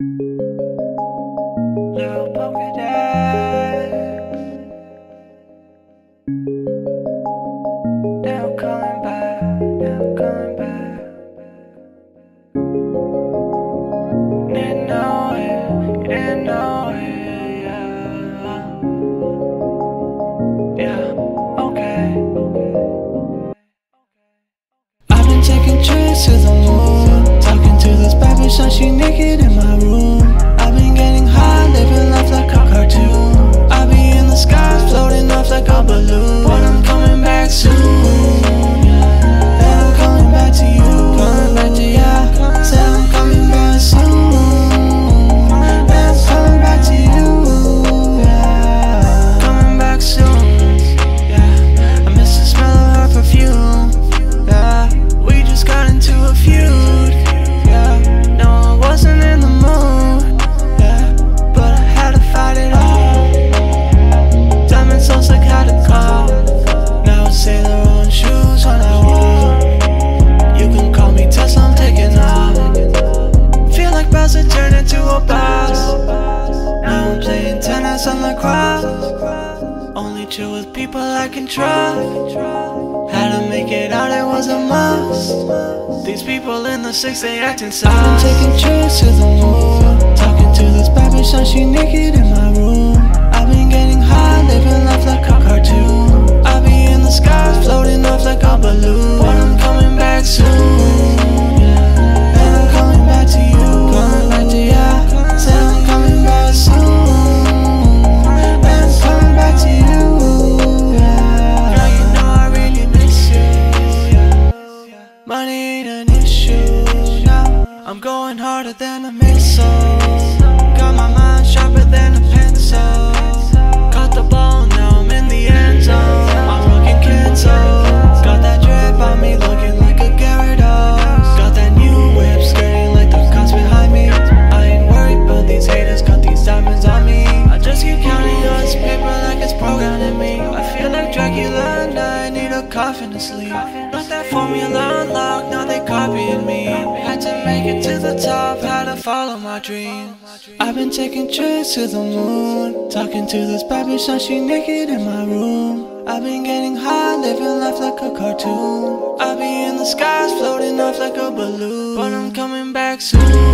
Polka dots. Now coming back. Now coming back. Didn't know it. Yeah. Yeah. Okay. I've been taking trips to the moon. Bitch, now she naked in my room. Cross. Only chill with people I can trust. Had to make it out, it was a must. These people in the six, they acting sus. I've been taking trips to the moon. Talking to this bitch, now she an issue now. I'm going harder than a missile. Got my mind sharper than a pencil. Caught the ball, now I'm in the end zone. I'm rocking Kenzo. Got that drip on me, looking like a Gyarados. Got that new whip, skirting like the cops behind me. I ain't worried about these haters, got these diamonds on me. I just keep counting on this paper like it's programmed in me. I feel like Dracula and I need a coffin to sleep. Not that formula unlocked, now they me. Had to make it to the top, had to follow my dreams. I've been taking trips to the moon. Talking to this bad bitch, she naked in my room. I've been getting high, living life like a cartoon. I be in the skies, floating off like a balloon. But I'm coming back soon.